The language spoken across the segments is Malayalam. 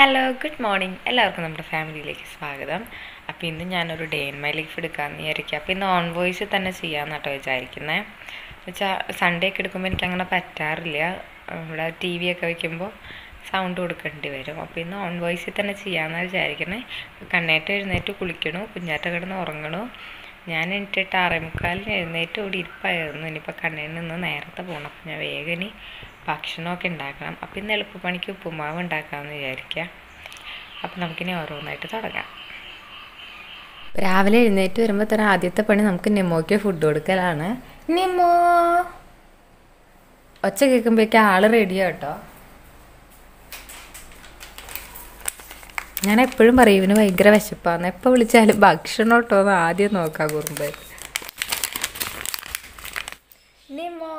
ഹലോ ഗുഡ് മോർണിംഗ് എല്ലാവർക്കും നമ്മുടെ ഫാമിലിയിലേക്ക് സ്വാഗതം. അപ്പോൾ ഇന്ന് ഞാനൊരു ഡേ ഇൻ മൈ ലൈഫ് എടുക്കാമെന്ന് വിചാരിക്കുക അപ്പോൾ ഇന്ന് ഓൺ വോയിസ് തന്നെ ചെയ്യാമെന്ന് കേട്ടോ വിചാരിക്കുന്നത് വെച്ചാൽ സൺഡേ ഒക്കെ എടുക്കുമ്പോൾ എനിക്ക് അങ്ങനെ പറ്റാറില്ല. ഇവിടെ ടി വി ഒക്കെ വയ്ക്കുമ്പോൾ സൗണ്ട് കൊടുക്കേണ്ടി വരും. അപ്പോൾ ഇന്ന് ഓൺ വോയിസിൽ തന്നെ ചെയ്യാമെന്നാണ് വിചാരിക്കുന്നത് കണ്ണേറ്റ് എഴുന്നേറ്റ് കുളിക്കണു കുഞ്ഞാറ്റ കിടന്ന് ഉറങ്ങണു. ഞാൻ എണീറ്റിട്ട് ആറേമുക്കാലിന് എഴുന്നേറ്റ് ഇവിടെ ഇരിപ്പായിരുന്നു. ഇനിയിപ്പോൾ കണ്ണയിൽ നിന്ന് നേരത്തെ പോകണം അപ്പോൾ ഞാൻ വേഗം ഭക്ഷണമൊക്കെ ഉണ്ടാക്കണം. അപ്പോൾ ഇന്ന് എളുപ്പപ്പണിക്ക് ഉപ്പുമാവ് ഉണ്ടാക്കാമെന്ന് വിചാരിക്കുക അപ്പോൾ നമുക്കിനി ഓരോന്നായിട്ട് തുടങ്ങാം. രാവിലെ എഴുന്നേറ്റ് വരുമ്പോൾ തന്നെ ആദ്യത്തെ പണി നമുക്ക് നിമ്മോയ്ക്ക് ഫുഡ് കൊടുക്കലാണ്. നെമോ! ഒച്ച കേൾക്കുമ്പോഴേക്കും ആൾ റെഡിയാ ഞാൻ എപ്പോഴും പറയും ഇവന് ഭയങ്കര വിശപ്പാന്ന്. എപ്പോൾ വിളിച്ചാലും ഭക്ഷണം കേട്ടോ എന്ന് ആദ്യം നോക്കാം കുറുമ്പ്. നിമോ?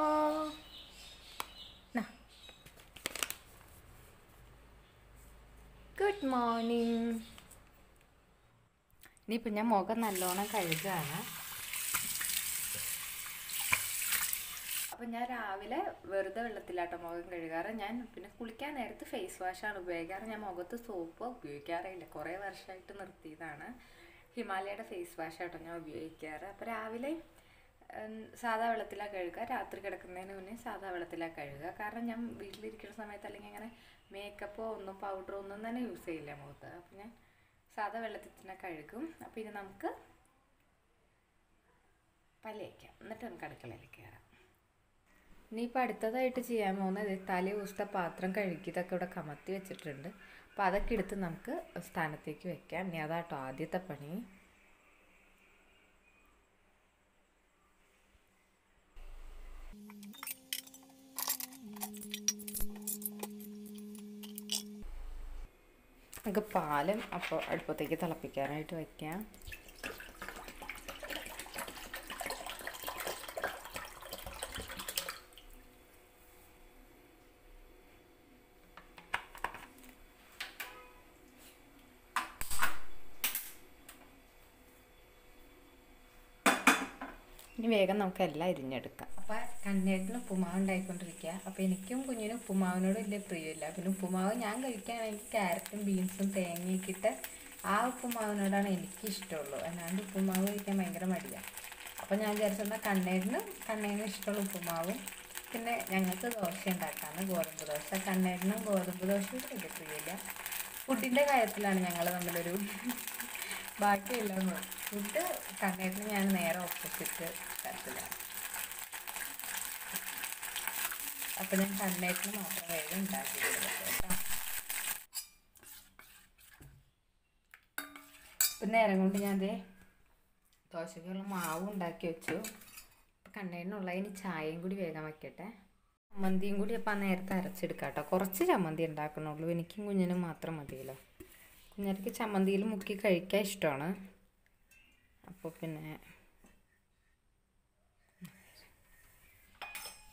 ഗുഡ് മോർണിംഗ് ഇനിയിപ്പോൾ ഞാൻ മുഖം നല്ലോണം കഴുകാണ്. ഞാൻ രാവിലെ വെറുതെ വെള്ളത്തിലാട്ടോ മുഖം കഴുകാറ്. ഞാൻ പിന്നെ കുളിക്കാൻ നേരത്ത് ഫേസ് വാഷാണ് ഉപയോഗിക്കാറ്. ഞാൻ മുഖത്ത് സോപ്പ് ഉപയോഗിക്കാറില്ല കുറേ വർഷമായിട്ട് നിർത്തിയതാണ്. ഹിമാലയയുടെ ഫേസ് വാഷാട്ടോ ഞാൻ ഉപയോഗിക്കാറ്. അപ്പോൾ രാവിലെ സാധാ വെള്ളത്തിലാണ് കഴുകുക. രാത്രി കിടക്കുന്നതിന് മുന്നേ സാധാ വെള്ളത്തിലാണ് കഴുകുക. കാരണം ഞാൻ വീട്ടിലിരിക്കുന്ന സമയത്ത് അല്ലെങ്കിൽ അങ്ങനെ മേക്കപ്പോ ഒന്നും പൗഡറോ ഒന്നും തന്നെ യൂസ് ചെയ്യില്ല മുഖത്ത്. അപ്പം ഞാൻ സാധാ വെള്ളത്തിൽ തന്നെ കഴുകും. അപ്പോൾ ഇനി നമുക്ക് പല്ലേക്കാം എന്നിട്ട് നമുക്ക് അടുക്കളയിലേക്ക് കയറാം. ഇനിയിപ്പോൾ അടുത്തതായിട്ട് ചെയ്യാൻ പോകുന്നത് തലേ ദിവസത്തെ പാത്രം കഴുകി ഇതൊക്കെ ഇവിടെ കമത്തി വെച്ചിട്ടുണ്ട്. അപ്പോൾ അതൊക്കെ എടുത്ത് നമുക്ക് സ്ഥാനത്തേക്ക് വെക്കാം. ഇനി അതാട്ടോ ആദ്യത്തെ പണി. നമുക്ക് പാലും അപ്പോൾ അടുപ്പത്തേക്ക് തിളപ്പിക്കാനായിട്ട് വയ്ക്കാം ഇനി വേഗം നമുക്ക് എല്ലാം അരിഞ്ഞെടുക്കാം. അപ്പോൾ കണ്ണേട്ടിന് ഉപ്പുമാവ് ഉണ്ടായിക്കൊണ്ടിരിക്കുക അപ്പോൾ എനിക്കും കുഞ്ഞിനും ഉപ്പുമാവിനോട് വലിയ പ്രിയമില്ല പിന്നെ ഉപ്പുമാവ് ഞാൻ കഴിക്കുകയാണെങ്കിൽ ക്യാരറ്റും ബീൻസും തേങ്ങയൊക്കെ ഇട്ട് ആ ഉപ്പുമാവിനോടാണ് എനിക്ക് ഇഷ്ടമുള്ളൂ അല്ലാണ്ട് ഉപ്പുമാവ് കഴിക്കാൻ ഭയങ്കര മടിയാണ് അപ്പോൾ ഞാൻ വിചാരിച്ചെന്നാൽ കണ്ണേടിന് കണ്ണേടിന് ഇഷ്ടമുള്ള ഉപ്പുമാവും. പിന്നെ ഞങ്ങൾക്ക് ദോശ ഉണ്ടാക്കാണ് ഗോതമ്പ് ദോശ. കണ്ണേടിനും ഗോതമ്പ് ദോശയും വലിയ പ്രിയമില്ല ഫുഡിന്റെ കാര്യത്തിലാണ് ഞങ്ങൾ തമ്മിലൊരു ബാക്കിയെല്ലാം ഫുഡ് കണ്ണേട്ടിന് ഞാൻ നേരെ ഓപ്പോസിറ്റ് തരത്തിലാണ്. അപ്പം ഞാൻ കണ്ണേട്ടിന് മാത്രം വേഗം കേട്ടോ. ഇപ്പം നേരം കൊണ്ട് ഞാൻ അതേ ദോശക്കുള്ള മാവ് ഉണ്ടാക്കി വെച്ചു. അപ്പം കണ്ണേടിനുള്ള ഇനി ചായയും കൂടി വേഗം വയ്ക്കട്ടെ ചമ്മന്തിയും കൂടി അപ്പം നേരത്തെ അരച്ചെടുക്കാം കേട്ടോ. കുറച്ച് ചമ്മന്തി ഉണ്ടാക്കണുള്ളൂ എനിക്കും കുഞ്ഞിനും മാത്രം മതിയല്ലോ. കുഞ്ഞിനക്ക് ചമ്മന്തിയിൽ മുക്കി കഴിക്കാൻ ഇഷ്ടമാണ്. അപ്പോൾ പിന്നെ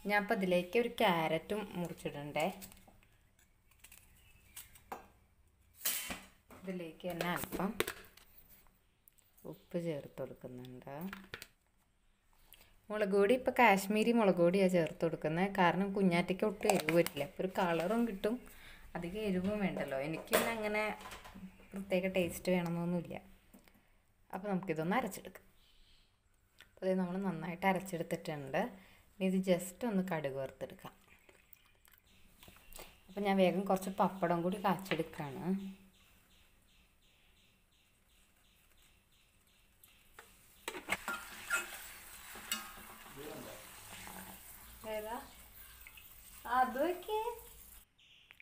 ഞാൻ അപ്പോൾ ഇതിലേക്ക് ഒരു ക്യാരറ്റും മുറിച്ചിടണ്ടേ. ഇതിലേക്ക് തന്നെ അല്പം ഉപ്പ് ചേർത്ത് കൊടുക്കുന്നുണ്ട്. മുളക് പൊടി ഇപ്പോൾ കാശ്മീരി മുളക് പൊടിയാണ് ചേർത്ത് കൊടുക്കുന്നത് കാരണം കുഞ്ഞാറ്റയ്ക്ക് ഒട്ടും എരിവ് പറ്റില്ല ഒരു കളറും കിട്ടും അധികം എരിവും വേണ്ടല്ലോ. എനിക്ക് പ്രത്യേക ടേസ്റ്റ് വേണമെന്നൊന്നുമില്ല. അപ്പോൾ നമുക്കിതൊന്ന് അരച്ചെടുക്കാം. അപ്പോൾ ഇത് നമ്മൾ നന്നായിട്ട് അരച്ചെടുത്തിട്ടുണ്ട്. ഇനി ഇത് ജസ്റ്റ് ഒന്ന് കടുക് വറുത്തെടുക്കാം. അപ്പോൾ ഞാൻ വേഗം കുറച്ച് പപ്പടം കൂടി കാച്ചെടുക്കുകയാണ്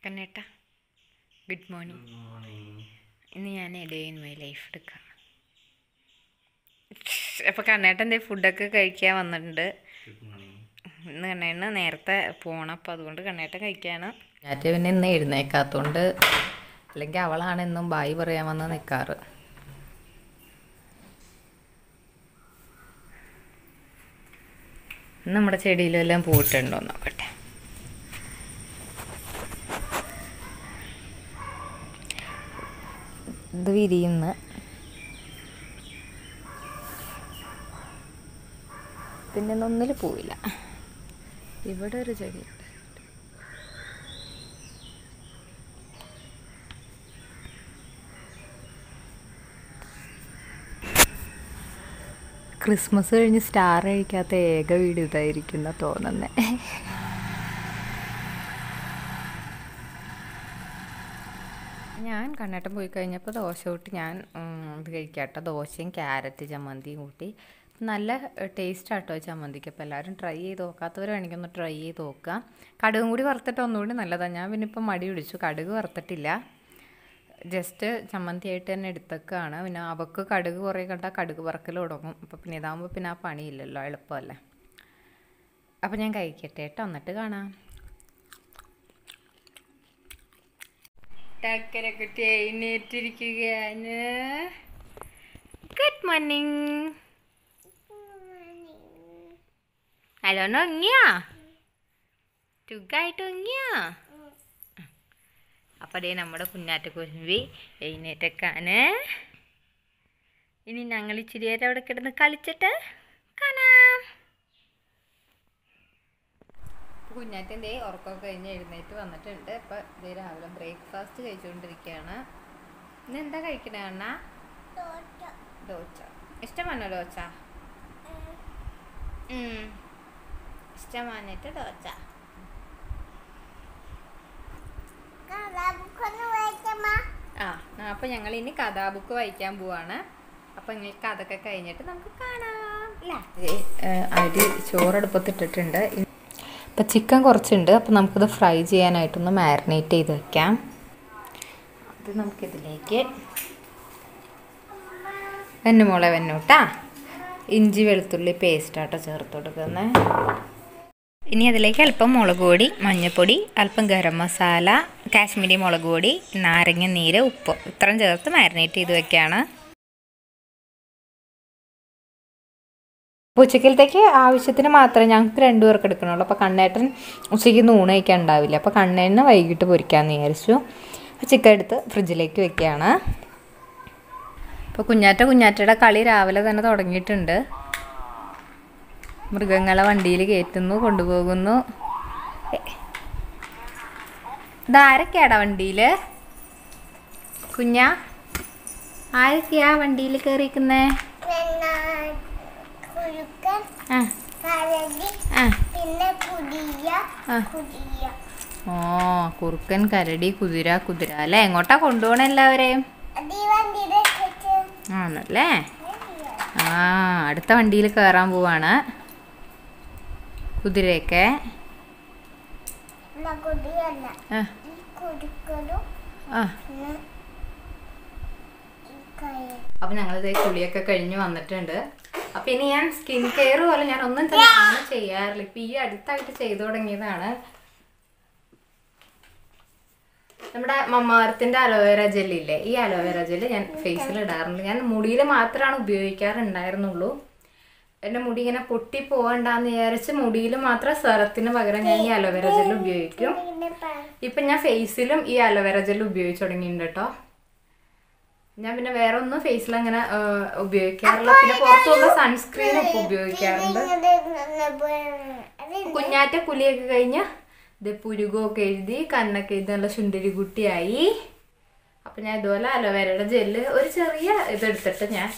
കണ്ണേട്ടാ ഗുഡ് മോർണിംഗ് ഇന്ന് ഞാൻ ഡേ ഇൻ മൈ ലൈഫ് എടുക്കാം. അപ്പോൾ കണ്ണേട്ടൻ എന്തേ ഫുഡൊക്കെ കഴിക്കാൻ വന്നിട്ടുണ്ട്. ഇന്ന് കണ്ണേട്ടന് നേരത്തെ പോകണം അപ്പോൾ അതുകൊണ്ട് കണ്ണേട്ടൻ കഴിക്കാണ്. ഞാറ്റ പിന്നെ ഇന്ന് എഴുന്നേക്കാത്തതുകൊണ്ട് അല്ലെങ്കിൽ അവളാണ് എന്നും ബായി പറയാൻ വന്ന് നിൽക്കാറ് ഇന്ന് നമ്മുടെ ചെടിയിലെല്ലാം പൂട്ടുണ്ടോ നോക്കട്ടെ. ഇത് വിരിയുന്ന. പിന്നെ ഒന്നിൽ പോവില്ല. ഇവിടെ ഒരു ചെടി ക്രിസ്മസ് കഴിഞ്ഞ് സ്റ്റാർ കഴിക്കാത്ത ഏക വീട് ഇതായിരിക്കുന്ന തോന്നുന്നേ. ഞാൻ കണ്ണേട്ടം പോയി കഴിഞ്ഞപ്പോൾ ദോശ കൂട്ടി ഞാൻ ഇത് കഴിക്കാട്ടോ. ദോശയും ക്യാരറ്റ് ചമ്മന്തിയും കൂട്ടി. നല്ല ടേസ്റ്റ് ആട്ടോ ചമ്മന്തിക്ക്. അപ്പോൾ എല്ലാവരും ട്രൈ ചെയ്ത് നോക്കാത്തവർ വേണമെങ്കിൽ ഒന്ന് ട്രൈ ചെയ്ത് നോക്കുക കടുകും കൂടി വറുത്തിട്ട് ഒന്നുകൂടി നല്ലതാണ് ഞാൻ പിന്നെ ഇപ്പം മടി പിടിച്ചു. കടുക് വറുത്തിട്ടില്ല. ജസ്റ്റ് ചമ്മന്തിയായിട്ട് തന്നെ എടുത്തേക്കാണ്. പിന്നെ അവക്ക് കടുക് കുറേ കണ്ടാൽ കടുക് വറക്കൽ തുടങ്ങും. അപ്പോൾ പിന്നെ ഇതാകുമ്പോൾ പിന്നെ ആ പണിയില്ലല്ലോ എളുപ്പമല്ലേ. അപ്പോൾ ഞാൻ കഴിക്കട്ടെ കേട്ടോ. എന്നിട്ട് കാണാം. ടക്കരക്കുട്ടി എഴുന്നേറ്റിരിക്കുകയാണ്. ഗുഡ് മോർണിംഗ് ഹലോ ഉങ്ങിയാ സുഖമായിട്ട് ഉങ്ങിയാ അപ്പോൾ അതേ നമ്മുടെ കുഞ്ഞാറ്റ കുരുമ്പി എഴുന്നേറ്റക്കാണ് ഇനി ഞങ്ങൾ ഇച്ചിരി നേരം അവിടെ കിടന്ന് കളിച്ചിട്ട് കാണാം കുഞ്ഞാറ്റന്റെ ഉറക്കമൊക്കെ കഴിഞ്ഞ് എഴുന്നേറ്റ് വന്നിട്ടുണ്ട് ഇപ്പം ഇതേ രാവിലെ ബ്രേക്ക്ഫാസ്റ്റ് കഴിച്ചുകൊണ്ടിരിക്കുകയാണ് ഇന്ന് എന്താ കഴിക്കണേ അണ്ണ ദോശ ഇഷ്ടമാണോ ദോശ ഇഷ്ടമാണിട്ട് ദോശ ആ അപ്പം ഞങ്ങൾ ഇനി കഥാബുക്ക് വായിക്കാൻ പോവാണ്. അപ്പം നിങ്ങൾക്ക് അതൊക്കെ കഴിഞ്ഞിട്ട് നമുക്ക് കാണാം. അരി ചോറെടുപ്പത്തിട്ടിട്ടുണ്ട്. അപ്പം ചിക്കൻ കുറച്ചുണ്ട്. അപ്പം നമുക്കിത് ഫ്രൈ ചെയ്യാനായിട്ടൊന്ന് മാരിനേറ്റ് ചെയ്ത് വെക്കാം. അത് നമുക്കിതിലേക്ക്. വെന്നുമോളെ വെന്നൂട്ടാ ഇഞ്ചി വെളുത്തുള്ളി പേസ്റ്റാട്ടോ ചേർത്ത് കൊടുക്കുന്നത് ഇനി അതിലേക്ക് അല്പം മുളക് പൊടി മഞ്ഞൾപ്പൊടി അല്പം ഗരം മസാല കാശ്മീരി മുളക് പൊടി നാരങ്ങ നീര് ഉപ്പ്. ഇത്രയും ചേർത്ത് മാരിനേറ്റ് ചെയ്ത് വെക്കുകയാണ് ഉച്ചക്കലത്തേക്ക് ആവശ്യത്തിന് മാത്രമേ ഞങ്ങൾക്ക് രണ്ടു പേർക്ക് എടുക്കണുള്ളൂ. അപ്പോൾ കണ്ണേട്ടൻ ഉച്ചയ്ക്ക് നൂണ് കഴിക്കാൻ ഉണ്ടാവില്ല. അപ്പോൾ കണ്ണേട്ടന് വൈകിട്ട് പൊരിക്കാമെന്ന് വിചാരിച്ചു. ചിക്കൻ എടുത്ത് ഫ്രിഡ്ജിലേക്ക് വെക്കുകയാണ് അപ്പോൾ കുഞ്ഞാറ്റ കുഞ്ഞാറ്റയുടെ കളി രാവിലെ തന്നെ തുടങ്ങിയിട്ടുണ്ട്. മൃഗങ്ങളെ വണ്ടിയിൽ കയറ്റുന്നു കൊണ്ടുപോകുന്നു. ഇതാരൊക്കെയാടാ വണ്ടിയിൽ? കുഞ്ഞ ആരൊക്കെയാ വണ്ടിയിൽ കയറിയിരിക്കുന്നേ. ഓ കുറുക്കൻ കരടി കുതിര കുതിര. അല്ലേ? എങ്ങോട്ടാ കൊണ്ടുപോകണ എല്ലാവരെയും? ആണല്ലേ? ആ അടുത്ത വണ്ടിയിൽ കയറാൻ പോവാണ്. കുതിരയൊക്കെ? അപ്പൊ ഞങ്ങളിത് കുളിയൊക്കെ കഴിഞ്ഞ് വന്നിട്ടുണ്ട്. അപ്പൊ ഇനി ഞാൻ സ്കിൻ കെയർ പോലെ ഞാൻ ഒന്നും തന്നെ ചെയ്യാറില്ല. ഇപ്പൊ ഈ അടുത്തായിട്ട് ചെയ്തു തുടങ്ങിയതാണ്. നമ്മുടെ മമ്മാർത്തിന്റെ അലോവേര ജെല്ലില്ലേ? ഈ അലോവേര ജെല്ല് ഞാൻ ഫേസിൽ ഇടാറുണ്ട്. ഞാൻ മുടിയിൽ മാത്രമാണ് ഉപയോഗിക്കാറുണ്ടായിരുന്നുള്ളൂ. എന്റെ മുടി ഇങ്ങനെ പൊട്ടി പോകണ്ടെന്ന് വിചാരിച്ച് മുടിയിൽ മാത്രം സെറത്തിന് പകരം ഞാൻ ഈ അലോവേര ജെല്ല് ഉപയോഗിക്കും. ഇപ്പൊ ഞാൻ ഫേസിലും ഈ അലോവേര ജെല്ല് ഉപയോഗിച്ചു തുടങ്ങിയിട്ടുണ്ട് കേട്ടോ. ഞാൻ പിന്നെ വേറെ ഒന്നും ഫേസിൽ അങ്ങനെ ഉപയോഗിക്കാറില്ല. പിന്നെ പുറത്തു പോകുമ്പോൾ സൺസ്ക്രീൻ ഒക്കെ ഉപയോഗിക്കാറുണ്ട്. കുഞ്ഞാറ്റ കുലിയൊക്കെ കഴിഞ്ഞ് ഇത് പുരുകൊക്കെ എഴുതി കണ്ണൊക്കെ എഴുതി നല്ല സുന്ദരി കുട്ടിയായി അപ്പം ഞാൻ ഇതുപോലെ അലോവേരയുടെ ജെല്ല് ഒരു ചെറിയ ഇതെടുത്തിട്ട് ഞാൻ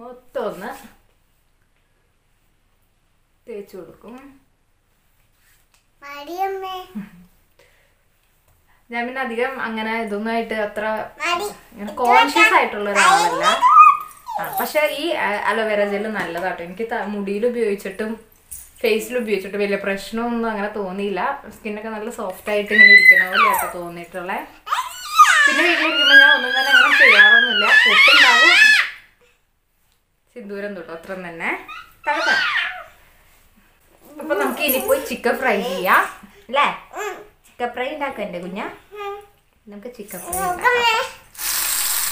മൊത്തം ഒന്ന് തേച്ചു കൊടുക്കും. ഞാൻ പിന്നെ അധികം അങ്ങനെ ഇതൊന്നായിട്ട് അത്ര മടി. കോൺഷ്യസ് ആയിട്ടുള്ള ഒരാളല്ല. പക്ഷെ ഈ അലോവേര ജെല്ല് നല്ലതാട്ടോ. എനിക്ക് മുടിയിൽ ഉപയോഗിച്ചിട്ടും ഫേസിൽ ഉപയോഗിച്ചിട്ടും വലിയ പ്രശ്നമൊന്നും അങ്ങനെ തോന്നിയില്ല. സ്കിന്നൊക്കെ നല്ല സോഫ്റ്റ് ആയിട്ട് ഇങ്ങനെ ഇരിക്കണ പോലെയാട്ടോ തോന്നിയിട്ടുള്ളത് പിന്നെ വീട്ടിലിരിക്കുമ്പോൾ ഞാൻ ഒന്നും തന്നെ അങ്ങനെ ചെയ്യാറൊന്നുമില്ല. പൊട്ടുണ്ടാവും. സിന്ദൂരം തൊട്ടോ അത്ര തന്നെ. അപ്പൊ നമുക്ക് ഇനി പോയി ചിക്കൻ ഫ്രൈ ചെയ്യാം. അല്ലേ? ചിക്കൻ ഫ്രൈ ഉണ്ടാക്കാം എന്റെ കുഞ്ഞ. നമുക്ക് ചിക്കൻ ഫ്രൈ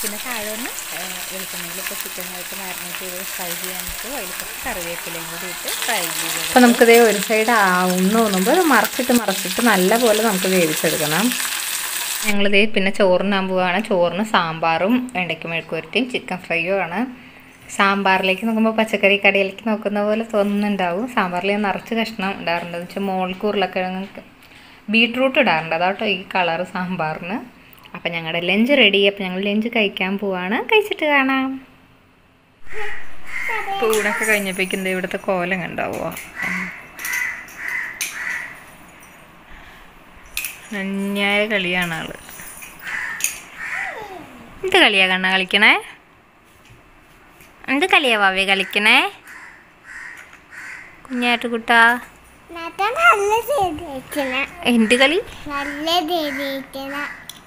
പിന്നെ താഴെ ഒന്ന് വെളിച്ചെണ്ണയിൽ ഇപ്പോൾ ചിക്കനായിട്ട് മാരിനേറ്റ് ചെയ്ത് ഫ്രൈ ചെയ്യാൻ പറ്റും അതിൽ കുറച്ച് കറിവേപ്പിലയും കൂടി ഇട്ട് ഫ്രൈ ചെയ്ത് അപ്പോൾ നമുക്കിത് ഒരു സൈഡ് ആവുന്ന തോന്നുമ്പോൾ മറച്ചിട്ട് മറച്ചിട്ട് നല്ല പോലെ നമുക്ക് വേവിച്ചെടുക്കണം. ഞങ്ങളിത് പിന്നെ ചോറിനാകുമ്പോഴാണ് ചോറിന് സാമ്പാറും വെണ്ടയ്ക്ക് മെഴുക്കുവരട്ടിയും ചിക്കൻ ഫ്രൈയും ആണ്. സാമ്പാറിലേക്ക് നോക്കുമ്പോൾ പച്ചക്കറി കടയിലേക്ക് നോക്കുന്ന പോലെ തോന്നുന്നുണ്ടാവും. സാമ്പാറിൽ ഞാൻ നിറച്ച് കഷ്ണം ഇടാറുണ്ട്. വെച്ചാൽ മോൾക്ക് ഉരുളക്കിഴങ്ങ് ബീട്രൂട്ട് ഇടാറുണ്ട്. അതാട്ടോ ഈ കളർ സാമ്പാറിന്. അപ്പം ഞങ്ങളുടെ ലഞ്ച് റെഡി അപ്പം ഞങ്ങൾ ലഞ്ച് കഴിക്കാൻ പോവാണ്. കഴിച്ചിട്ട് കാണാം. ഊണൊക്കെ കഴിഞ്ഞപ്പോഴേക്കും ഇവിടുത്തെ കോലം കണ്ടാവോ? അന്യായ കളിയാണ് ആൾ. എന്ത് കളിയാ കണ്ണ കളിക്കണേ? എന്ത് കളിയാ വാവേ കളിക്കണേ? കുഞ്ഞാട്ടുകുട്ടാ എന്ത് കളി?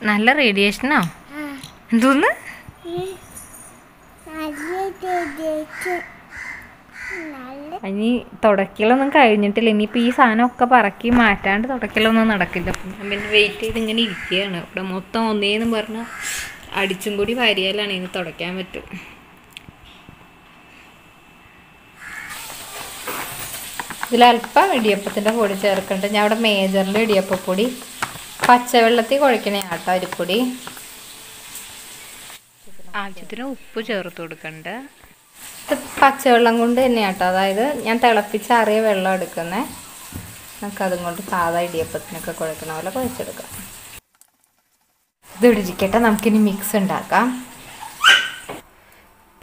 നല്ല റേഡിയേഷനോ? എന്തോന്ന്? ഇനി തുടക്കലൊന്നും കഴിഞ്ഞിട്ടില്ല. ഇനിയിപ്പോൾ ഈ സാധനമൊക്കെ പറക്കി മാറ്റാണ്ട് തുടക്കലൊന്നും നടക്കില്ല. അപ്പം പിന്നെ വെയിറ്റ് ചെയ്ത് ഇങ്ങനെ ഇരിക്കുകയാണ്. ഇവിടെ മൊത്തം ഒന്നേന്ന് പറഞ്ഞ അടിച്ചും കൂടി വാരിയാലാണ് ഇനി തുടയ്ക്കാൻ പറ്റും. ഇതിലല്പം ഇടിയപ്പത്തിന്റെ പൊടി ചേർക്കുന്നുണ്ട് ഞാൻ അവിടെ മേജറിൽ ഇടിയപ്പപ്പൊടി പച്ചവെള്ളത്തിൽ കുഴക്കണേ ആട്ടോ അരിപ്പൊടി. ആവശ്യത്തിന് ഉപ്പ് ചേർത്ത് കൊടുക്കണ്ട്. പച്ചവെള്ളം കൊണ്ട് തന്നെയാട്ടോ. അതായത് ഞാൻ തിളപ്പിച്ചാറിയ വെള്ളം എടുക്കുന്നേ. നമുക്ക് അതും കൊണ്ട് സാധാ ഇടിയപ്പത്തിനൊക്കെ കുഴക്കണ പോലെ കുഴച്ചെടുക്കാം. ഇത് ഇടിച്ചിക്കട്ടെ. നമുക്കിനി മിക്സ് ഉണ്ടാക്കാം.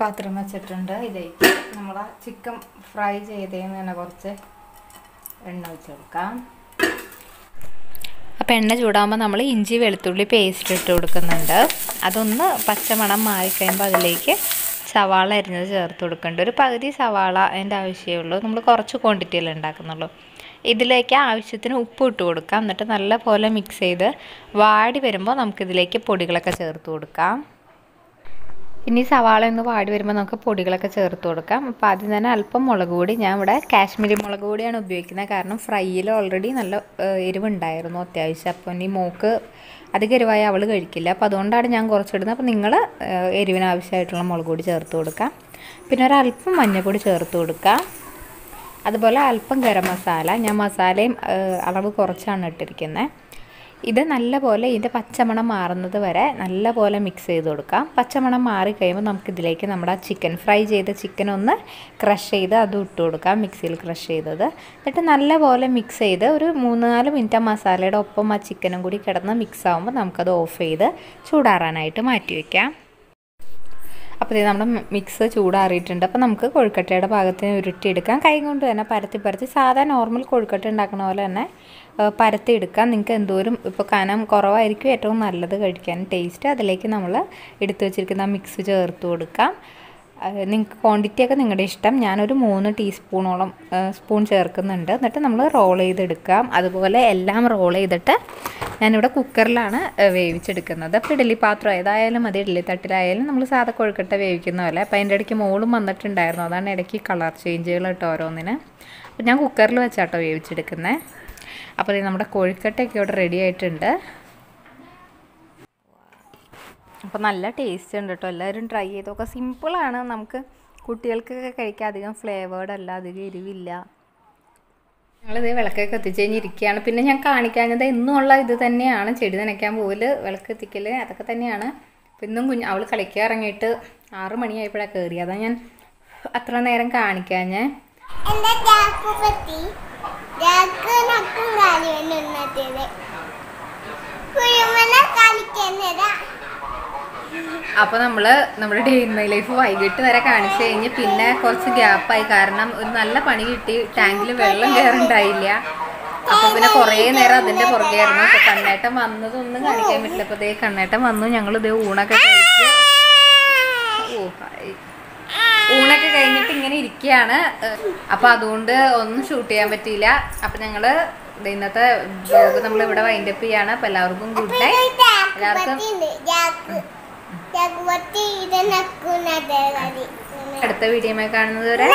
പാത്രം വെച്ചിട്ടുണ്ട്. ഇതേ നമ്മൾ ചിക്കൻ ഫ്രൈ ചെയ്തതിന് തന്നെ കുറച്ച് എണ്ണ ഒഴിച്ച് കൊടുക്കാം. അപ്പോൾ എണ്ണ ചൂടാകുമ്പോൾ നമ്മൾ ഇഞ്ചി വെളുത്തുള്ളി പേസ്റ്റ് ഇട്ട് കൊടുക്കുന്നുണ്ട്. അതൊന്ന് പച്ചമണം മാറിക്കഴിയുമ്പോൾ അതിലേക്ക് സവാള അരിഞ്ഞത് ചേർത്ത് കൊടുക്കേണ്ട. ഒരു പകുതി സവാള അതിന്റെ ആവശ്യമേ ഉള്ളൂ. നമ്മൾ കുറച്ച് ക്വാണ്ടിറ്റിയിൽ ഉണ്ടാക്കുന്നുള്ളൂ. ഇതിലേക്ക് ആവശ്യത്തിന് ഉപ്പ് ഇട്ട് കൊടുക്കാം. എന്നിട്ട് നല്ല പോലെ മിക്സ് ചെയ്ത് വാടി വരുമ്പോൾ നമുക്കിതിലേക്ക് പൊടികളൊക്കെ ചേർത്ത് കൊടുക്കാം. ഇനി സവാള ഒന്ന് വാടി വരുമ്പോൾ നമുക്ക് പൊടികളൊക്കെ ചേർത്ത് കൊടുക്കാം. അപ്പോൾ ആദ്യം തന്നെ അല്പം മുളക് പൊടി. ഞാൻ ഇവിടെ കാശ്മീരി മുളക് പൊടിയാണ് ഉപയോഗിക്കുന്നത്. കാരണം ഫ്രൈയിൽ ഓൾറെഡി നല്ല എരിവുണ്ടായിരുന്നു അത്യാവശ്യം. അപ്പോൾ ഇനി മോക്ക് അധികം എരിവായ അവൾ കഴിക്കില്ല. അപ്പോൾ അതുകൊണ്ടാണ് ഞാൻ കുറച്ചിടുന്നത്. അപ്പോൾ നിങ്ങൾ എരിവിന് ആവശ്യമായിട്ടുള്ള മുളക് പൊടി ചേർത്ത് കൊടുക്കാം. പിന്നെ ഒരല്പം മഞ്ഞൾപ്പൊടി ചേർത്ത് കൊടുക്കാം. അതുപോലെ അല്പം ഗരം മസാല. ഞാൻ മസാലയും അളവ് കുറച്ചാണ് ഇട്ടിരിക്കുന്നത് ഇത് നല്ലപോലെ ഇതിന്റെ പച്ചമണം മാറുന്നത് വരെ നല്ലപോലെ മിക്സ് ചെയ്ത് കൊടുക്കാം. പച്ചമണം മാറി കഴിയുമ്പോൾ നമുക്കിതിലേക്ക് നമ്മുടെ ചിക്കൻ ഫ്രൈ ചെയ്ത ചിക്കൻ ഒന്ന് ക്രഷ് ചെയ്ത് അത് ഇട്ട് കൊടുക്കാം മിക്സിയിൽ ക്രഷ് ചെയ്തത്. എന്നിട്ട് നല്ലപോലെ മിക്സ് ചെയ്ത് ഒരു മൂന്ന് നാല് മിനിറ്റ് ആ മസാലയുടെ ഒപ്പം ആ ചിക്കനും കൂടി കിടന്ന് മിക്സ് ആകുമ്പോൾ നമുക്കത് ഓഫ് ചെയ്ത് ചൂടാറാനായിട്ട് മാറ്റി വയ്ക്കാം അപ്പോൾ ഇത് നമ്മുടെ മിക്സ് ചൂടാറിയിട്ടുണ്ട്. അപ്പോൾ നമുക്ക് കൊഴുക്കട്ടയുടെ ഭാഗത്തിന് ഉരുട്ടിയെടുക്കാം. കൈ കൊണ്ട് തന്നെ പരത്തി പരത്തി സാധാ നോർമൽ കൊഴുക്കട്ട ഉണ്ടാക്കുന്ന പോലെ തന്നെ പരത്തി എടുക്കാം നിങ്ങൾക്ക് എന്തോരം ഇപ്പോൾ കനം കുറവായിരിക്കും ഏറ്റവും നല്ലത് കഴിക്കാൻ. ടേസ്റ്റ് അതിലേക്ക് നമ്മൾ എടുത്തു വെച്ചിരിക്കുന്ന മിക്സ് ചേർത്ത് കൊടുക്കാം. നിങ്ങൾക്ക് ക്വാണ്ടിറ്റി ഒക്കെ നിങ്ങളുടെ ഇഷ്ടം. ഞാനൊരു മൂന്ന് ടീസ്പൂണോളം സ്പൂൺ ചേർക്കുന്നുണ്ട്. എന്നിട്ട് നമ്മൾ റോൾ ചെയ്തെടുക്കാം അതുപോലെ എല്ലാം റോൾ ചെയ്തിട്ട് ഞാനിവിടെ കുക്കറിലാണ് വേവിച്ചെടുക്കുന്നത്. അപ്പോൾ ഇഡലി പാത്രം ഏതായാലും മതി. ഇഡലി തട്ടിലായാലും നമ്മൾ സാധാ കൊഴുക്കട്ട വേവിക്കുന്ന പോലെ. അപ്പോൾ അതിന്റെ ഇടയ്ക്ക് മോളും വന്നിട്ടുണ്ടായിരുന്നു. അതാണ് ഇടയ്ക്ക് കളർ ചേഞ്ചുകൾ കേട്ടോ ഓരോന്നിന്. അപ്പോൾ ഞാൻ കുക്കറിൽ വെച്ചാട്ടോ വേവിച്ചെടുക്കുന്നത് അപ്പോൾ നമ്മുടെ കൊഴുക്കട്ടയൊക്കെ ഇവിടെ റെഡി ആയിട്ടുണ്ട്. അപ്പോൾ നല്ല ടേസ്റ്റ് ഉണ്ട് കേട്ടോ എല്ലാവരും ട്രൈ ചെയ്തൊക്കെ. സിമ്പിളാണ് നമുക്ക് കുട്ടികൾക്കൊക്കെ കഴിക്കാൻ അധികം ഫ്ലേവേർഡ് അല്ല അധികം എരിവില്ല. ഞങ്ങളിത് വിളക്കൊക്കെ കത്തിച്ച് കഴിഞ്ഞിരിക്കുകയാണ് പിന്നെ ഞാൻ കാണിക്കാഞ്ഞത് ഇന്നുള്ള ഇത് തന്നെയാണ്. ചെടി നനയ്ക്കാൻ പോകൽ വിളക്ക് കത്തിക്കൽ അതൊക്കെ തന്നെയാണ്. അപ്പം ഇന്നും കുഞ്ഞ് അവൾ കളിക്കാൻ ഇറങ്ങിയിട്ട് ആറ് മണിയായപ്പോഴാണ് കയറി അതാ ഞാൻ അത്ര നേരം കാണിക്കാഞ്ഞേ. എന്റെ അപ്പോൾ നമ്മൾ നമ്മുടെ ഡേ ഇൻ മൈ ലൈഫ് വൈകിട്ട് വരെ കാണിച്ചു കഴിഞ്ഞ് പിന്നെ കുറച്ച് ഗ്യാപ്പായി കാരണം ഒരു നല്ല പണി കിട്ടി ടാങ്കിൽ വെള്ളം കയറുണ്ടായില്ല അപ്പോൾ പിന്നെ കുറേ നേരം അതിന്റെ പുറകെയായിരുന്നു. അപ്പോൾ കണ്ണേട്ടം വന്നതൊന്നും കാണിക്കാൻ പറ്റില്ല. അപ്പോൾ ദേ കണ്ണേട്ടം വന്നു. ഞങ്ങൾ ഇതേ ഊണൊക്കെ കഴിച്ച് ഓ. ഊണൊക്കെ കഴിഞ്ഞിട്ട് ഇങ്ങനെ ഇരിക്കുകയാണ് അപ്പോൾ അതുകൊണ്ട് ഒന്നും ഷൂട്ട് ചെയ്യാൻ പറ്റിയില്ല. അപ്പോൾ ഞങ്ങൾ ഇന്നത്തെ ബ്ലോഗ് നമ്മൾ ഇവിടെ വൈൻഡപ്പ് ചെയ്യാണ്. അപ്പോൾ എല്ലാവർക്കും ഗുഡ് നൈറ്റ് എല്ലാവർക്കും അടുത്ത വീഡിയോ കാണുന്നത് വരെ